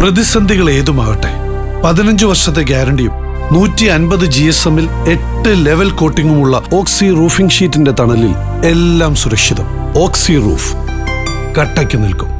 പ്രതിസന്ധികൾ ഏതുമാകട്ടെ? പതിനഞ്ച് വർഷത്തെ ഗ്യാരണ്ടിയും നൂറ്റി അൻപത് ജി എസ് എമ്മിൽ എട്ട് ലെവൽ കോട്ടിങ്ങുമുള്ള ഓക്സി റൂഫിംഗ് ഷീറ്റിന്റെ തണലിൽ എല്ലാം സുരക്ഷിതം. Oxy roof. കട്ടയ്ക്ക് നിൽക്കും.